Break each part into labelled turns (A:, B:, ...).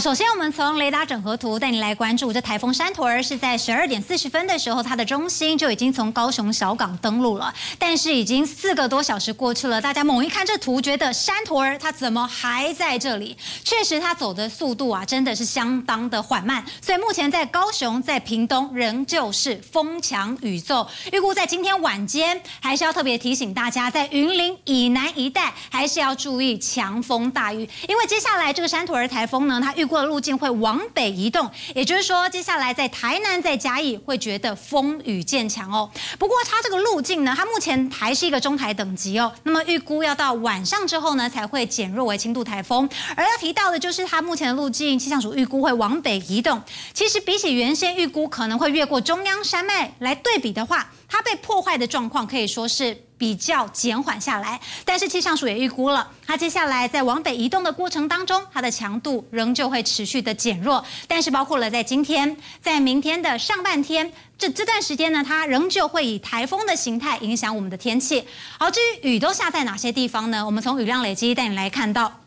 A: 首先我们从雷达整合图带你来关注，这台风山陀儿是在十二点四十分的时候，它的中心就已经从高雄小港登陆了。但是已经四个多小时过去了，大家猛一看这图，觉得山陀儿它怎么还在这里？确实，它走的速度啊，真的是相当的缓慢。所以目前在高雄、在屏东仍旧是风强雨骤。预估在今天晚间，还是要特别提醒大家，在云林以南一带，还是要注意强风大雨，因为接下来这个山陀儿台风呢，它预过的路径会往北移动，也就是说，接下来在台南、在嘉义会觉得风雨渐强哦。不过它这个路径呢，它目前还是一个中台等级哦。那么预估要到晚上之后呢，才会减弱为轻度台风。而要提到的就是它目前的路径，气象署预估会往北移动。其实比起原先预估可能会越过中央山脉来对比的话，它被破坏的状况可以说是。比较减缓下来，但是气象署也预估了，它接下来在往北移动的过程当中，它的强度仍旧会持续的减弱。但是包括了在今天、在明天的上半天，这这段时间呢，它仍旧会以台风的形态影响我们的天气。好，至于雨都下在哪些地方呢？我们从雨量累积带你来看到。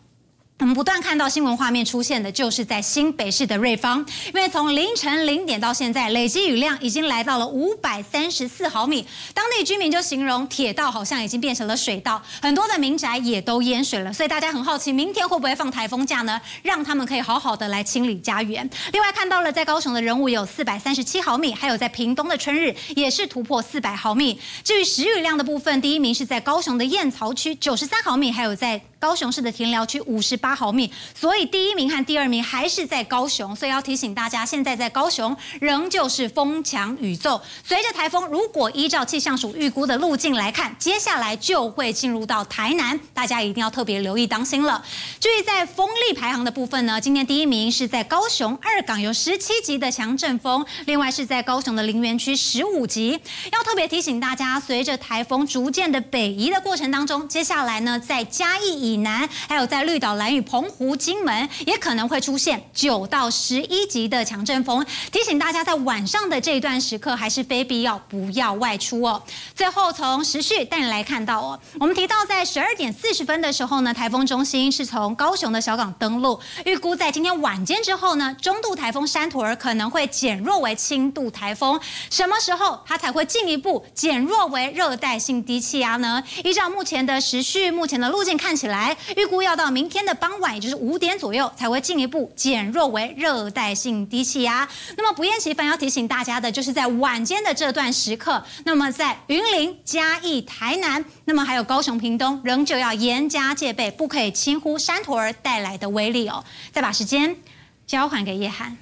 A: 我们不断看到新闻画面出现的，就是在新北市的瑞芳，因为从凌晨零点到现在，累积雨量已经来到了五百三十四毫米。当地居民就形容铁道好像已经变成了水道，很多的民宅也都淹水了。所以大家很好奇，明天会不会放台风假呢？让他们可以好好的来清理家园。另外看到了，在高雄的人物有四百三十七毫米，还有在屏东的春日也是突破四百毫米。至于时雨量的部分，第一名是在高雄的燕巢区九十三毫米，还有在高雄市的田寮区五十八。毫米，所以第一名和第二名还是在高雄，所以要提醒大家，现在在高雄仍旧是风强雨骤。随着台风，如果依照气象署预估的路径来看，接下来就会进入到台南，大家一定要特别留意当心了。至于在风力排行的部分呢，今天第一名是在高雄二港有十七级的强阵风，另外是在高雄的林园区十五级。要特别提醒大家，随着台风逐渐的北移的过程当中，接下来呢，在嘉义以南，还有在绿岛蓝屿。澎湖、金门也可能会出现九到十一级的强阵风，提醒大家在晚上的这一段时刻还是非必要不要外出哦。最后从时序带你来看到哦，我们提到在十二点四十分的时候呢，台风中心是从高雄的小港登陆，预估在今天晚间之后呢，中度台风山陀儿可能会减弱为轻度台风，什么时候它才会进一步减弱为热带性低气压呢？依照目前的时序，目前的路径看起来，来预估要到明天的傍。傍晚，也就是五点左右，才会进一步减弱为热带性低气压。那么，不厌其烦要提醒大家的，就是在晚间的这段时刻，那么在云林、嘉义、台南，那么还有高雄、屏东，仍旧要严加戒备，不可以轻忽山陀儿带来的威力哦。再把时间交还给叶涵。